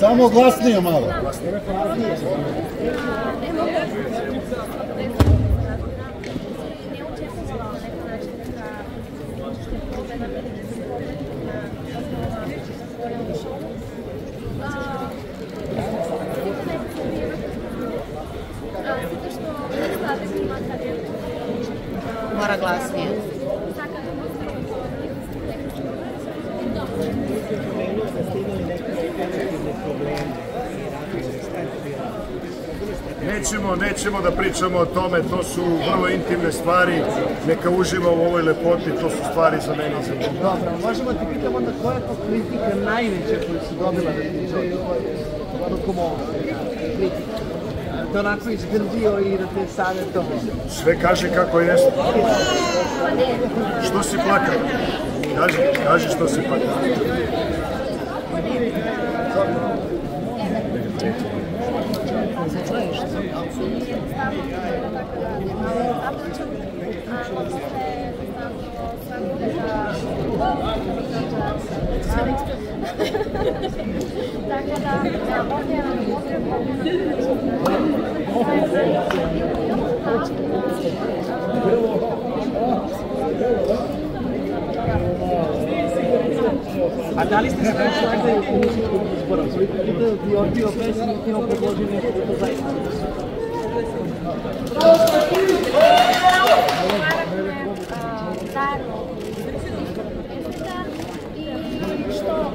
Samo glasnije malo. Mora glasnije. Thank you. Nećemo, nećemo da pričamo o tome, to su vrlo intimne stvari, neka uživa u ovoj lepoti, to su stvari za mene za. Dobro, možemo da ti pitamo onda koja je to kritika najveća koju si dobila na ti čovjek? Tokom ovog kritika. Da onako izgrbio i da te savjeto. Sve kaže kako jeste. Što si plakao? Kaži, kaži što si plakao. Tako da, ovdje nam A da li ste se nešto negde u muzičkom izboru? Svoj pitao ti odbio pesmu i ti on predložio nešto što zaista. i što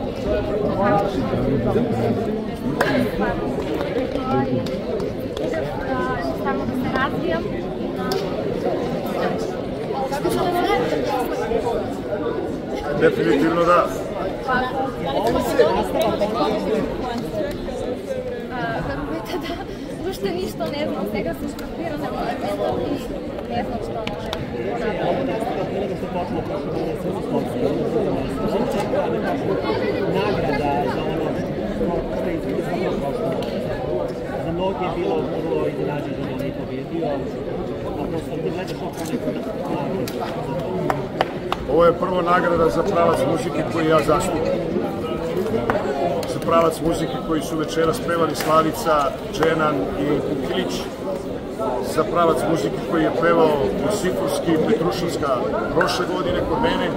samo da se razvijam kako se da ne Definitivno da. Verujete da uopšte ništa ne znam, svega sam škapirana Za mnogi je bilo vrlo da a ti gledaš. Ovo je prvo nagrada za pravac muzike koji ja zastupam. Za pravac muzike koji su večeras pevali Slavica, Dženan i Kukilić. Za pravac muzike koji je pevao Sifurski i Petrušinska prošle godine kod mene.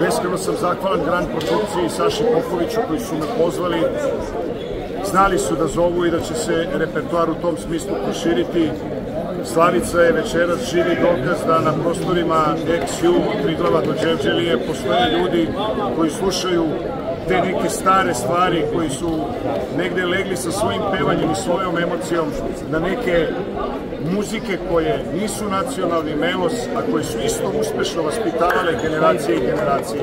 Beskreno sam zahvalan Grand produkciji i Saši Popoviću koji su me pozvali. Znali su da zovu i da će se repertoar u tom smislu proširiti. Slavica je večeras živi dokaz da na prostorima XU od Triglava do Đevđelije postoje ljudi koji slušaju te neke stare stvari koji su negde legli sa svojim pevanjem i svojom emocijom na neke muzike koje nisu nacionalni melos, a koje su isto uspešno vaspitavale generacije i generacije.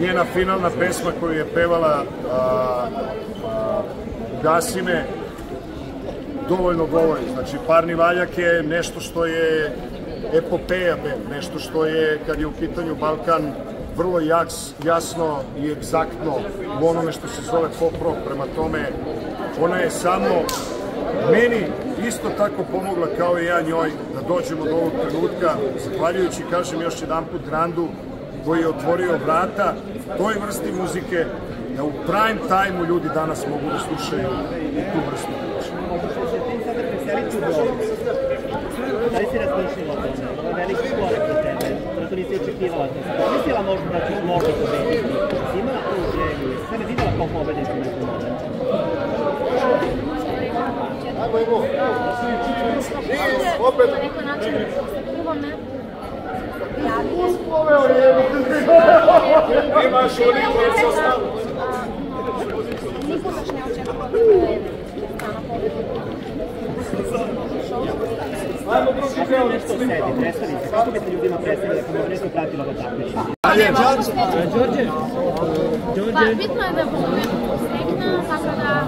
Njena finalna pesma koju je pevala a, a, Gasime, dovoljno govori. Znači, Parni valjak je nešto što je epopeja, nešto što je, kad je u pitanju Balkan, vrlo jasno i egzaktno u onome što se zove pop. Prema tome, ona je samo meni isto tako pomogla kao i ja njoj da dođemo do ovog trenutka, zahvaljujući, kažem još jedan put, Grandu, koji je otvorio vrata toj vrsti muzike, da u prime time-u ljudi danas mogu da slušaju i tu vrstu priče. preseliti u Beograd. Da li si o tome? Veliki korak očekivala to. Mislila možda da ćeš možda pobediti. Si imala tu želju? Jesi sebe videla kao pobednicu u nekom momentu? Opet. Na neki način, prvo me javio. Imaš oni koji se ostalo. Nešto sedi. Kako bi se ljudima predstavili ako možda nisu pratili ovo takmičenje? Đorđe? Pa, bitno je da budem sretna, tako da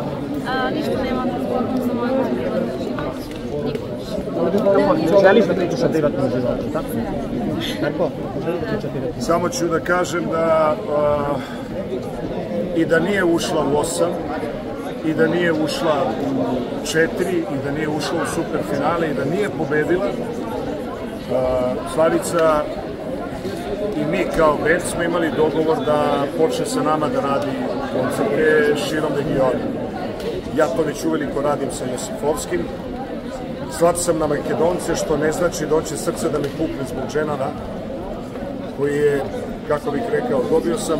a, ništa nema da zgodno za moj privatni život. Niko Želiš da pričaš o privatnom životu, tako? Tako? Želiš da Samo ću da kažem da a, i da nije ušla u osam, i da nije ušla u četiri, i da nije ušla u superfinale, i da nije pobedila, Slavica i mi kao band smo imali dogovor da počne sa nama da radi koncert je širom regiona. Ja to već uveliko radim sa Josifovskim. Slat sam na Makedonce, što ne znači doće srce da mi pukne zbog Dženana, koji je, kako bih rekao, dobio sam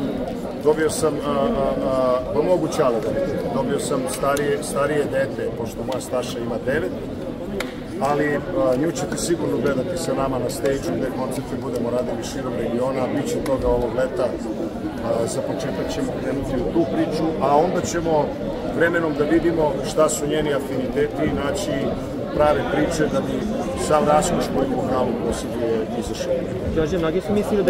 dobio sam, a, a, a, pa mogu čale da dobio sam starije, starije dete, pošto moja Staša ima devet, ali a, nju ćete sigurno gledati sa nama na stage gde koncerte budemo radili širom regiona, bit će toga ovog leta, a, za početak ćemo krenuti u tu priču, a onda ćemo vremenom da vidimo šta su njeni afiniteti naći prave priče da bi sav raskoš koji vokalu posjeduje izašao. Đorđe, mnogi su mislili da